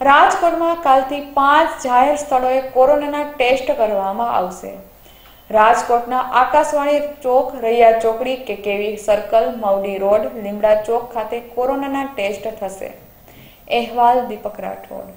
રાજકોટમાં કાલથી પાંચ જાહેર સ્થળોએ કોરોનાના ટેસ્ટ કરવામાં આવશે. રાજકોટના આકાશવાણી ચોક, રૈયા ચોકડી કે કેવી સર્કલ, મવડી રોડ, લીમડા ચોક ખાતે કોરોનાના ટેસ્ટ થશે. અહેવાલ દીપક રાઠોડ.